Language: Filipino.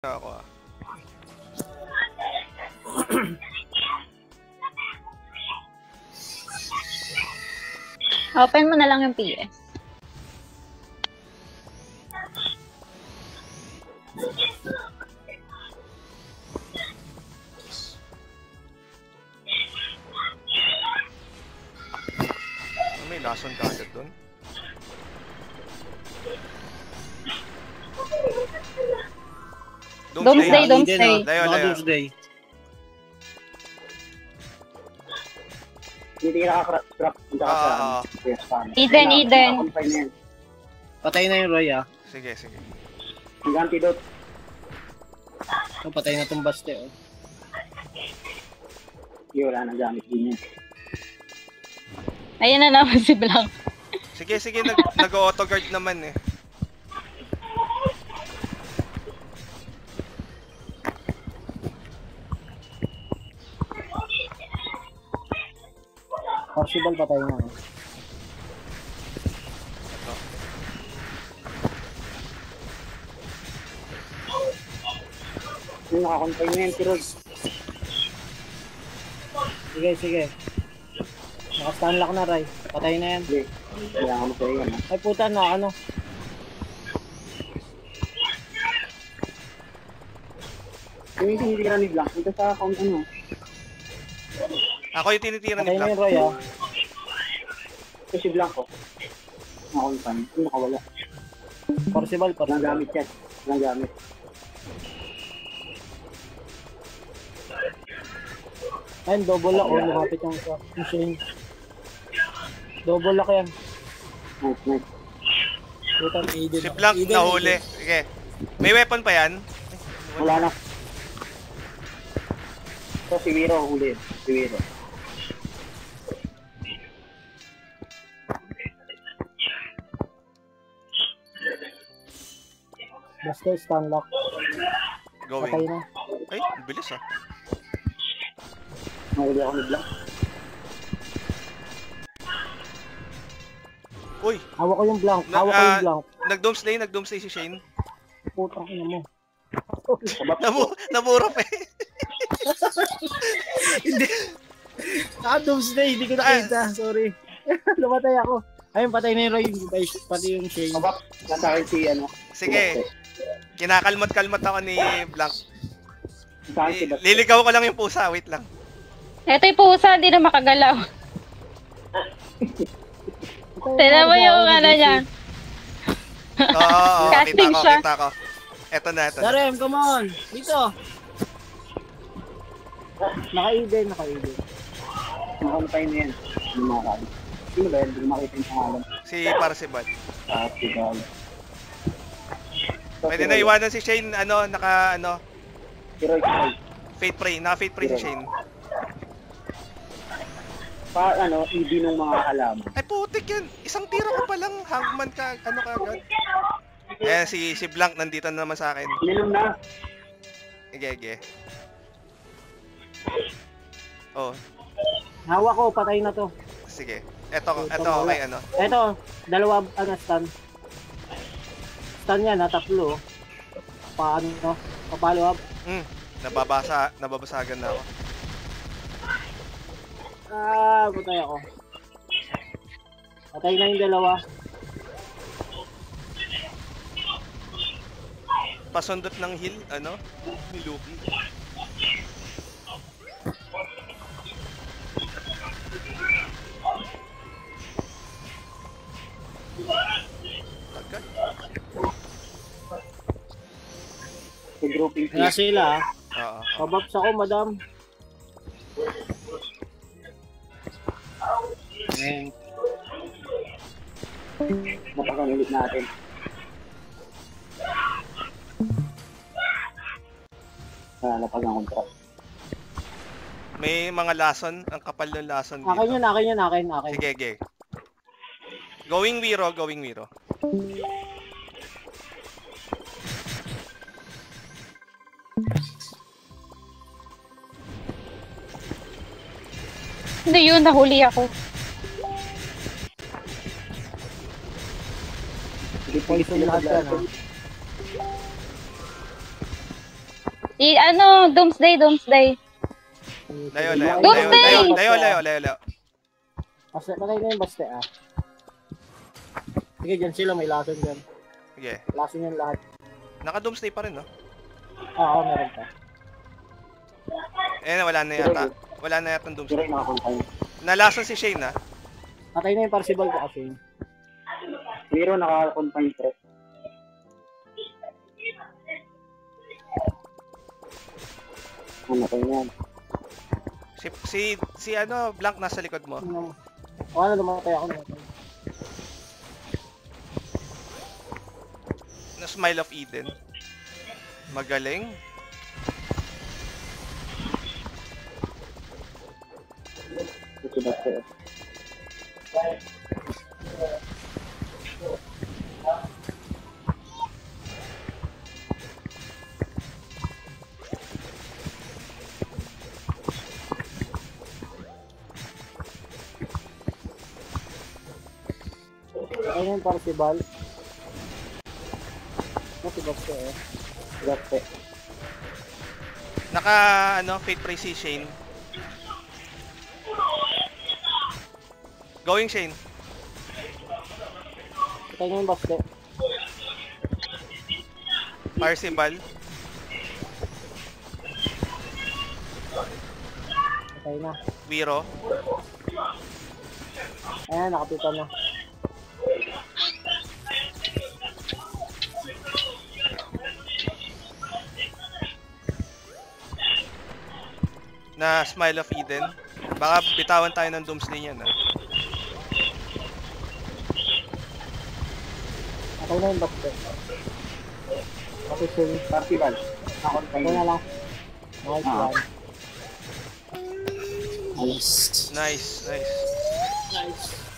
ako ah. Open mo na lang yung PS. May Doomsday. Doomsday. Layo, layo. Doomsday. Hindi ka nakakrap punta ka Ah. Eden, Eden. na. Patay na yung Roy ah. Sige, sige. Ang antidote. Oh, patay na tong baste oh. Hindi, wala nang gamit din yan. Ayan na naman si Blanc. Sige, sige, nag nag-auto guard naman eh. Possible patay na oh. Yung nakakonfine na yan, si Rod. Sige, sige. Naka-stun lock na Ray. Patay na yan. Hindi, kailangan mo sa'yo yan. Ay puta na ano. Ka na ni Blanc, punta sa account ano. Ako yung tinitira ni Patay na Black. yung Roy ah. Ito si Blanc ko. Nakakonfine. Yung nakawala. Possible, Walang possible. gamit yan. Walang gamit. Ayun, double lock oh. Lumapit yung. Yung Shane. Double lock yan. Nice, nice. Puta, Eden. Si. Blanc Eden, nahuli. Sige. May weapon pa yan? Wala na. So, si Wiro, huli. Si Wiro. Basta stun lock. Patay Going. na. Ay, ang bilis ah. Nahuli ako ni Blanc. Uy, Hawak ko yung blank. Hawak ko yung ah, blank. nag-doomsday, nag-doomsday si Shane. Putang ina mo. Namu namura pa eh. Hindi. Ah, doomsday. Hindi ko nakita. Sorry. Lumatay ako. Ayun, patay na yung Roy. Pati yung Shane. Kabak, nasa akin si ano. Sige, kinakalmat-kalmat ako ni si Li-. Liligaw ko lang yung pusa, wait lang. Eto yung pusa, hindi na makagalaw. Tignan mo yung ano niya. Oo, oo, oo, kita Casting ko, siya. kita ko. Eto na, eto na. Darem, come on. Dito. Naka-Eden, naka-Eden. Nakakonfine na yan. Mga kami. Sino ba yan? Hindi ko makita yung pangalan. Si Parsibat. Ah, si Galo. Pwede na iwanan si Shane, ano, naka, ano, Si Roy, si Roy. Fate Pray. Naka Fate Pray si Shane. Pa, ano, hindi nung mga halaman. Ay, putik yan. Isang tiro ko pa lang. Hangman ka, ano ka agad. Ayan, si, si Blanc nandito na naman sa akin. Ininom na. Ige, ige. Oh, Hawak ko, patay na to. sige. Eto, eto, wala. okay, ano. Eto, dalawa, ano, stun. Stun yan, ha, tatlo. Paano, no? Papalo up. Hmm, nababasa, nababasagan na ako. Ah, patay ako. Patay na yung dalawa. Pasundot ng hill, ano, ni Luki. 250. Kaya sila. Ah. Oo. Kabaps ako, madam. Ayan. Napakanulit natin. Ah, Nalapag ng contract. May mga lason, ang kapal ng lason dito. Akin yun, akin yun, akin, akin. Sige, sige. Going Wiro, going Wiro. Hindi yun, nahuli ako. Hindi Poison lahat yan, ha. I, ano, Doomsday, Doomsday. Layo, layo. Doomsday! layo, layo, layo, layo, layo. Baste, patay na yung baste ah. Sige, dyan sila, may lason dyan. Sige. Lason yan lahat. Naka-doomsday pa rin, no? Ah, oo, meron pa. Eh, wala na yata. Wala na yata ang Sira doomsday. yung. Nalason si Shane, ah. Patay na yung Parsival ko kasi. Zero nakakonfine pre. Ano yan? Si, si, si ano, Blank nasa likod mo. Ano? O ano, lumatay ako namatay. Na Smile of Eden. Magaling. Ba pre? Patay na yung Parsival. Ano si baste eh. Gaste. Naka, ano, Fate Praise si Shane. Going Shane. Patay na yung baste. Parsival. Patay na. Wiro. Ayan, nakapitan na. Na Smile of Eden. Baka bitawan tayo ng Doomsday niyan, ah. Patay na yung baste. Patay siya. Partival. Nakakonfine. na lang. Nice Ah. one. Nice, nice. Nice.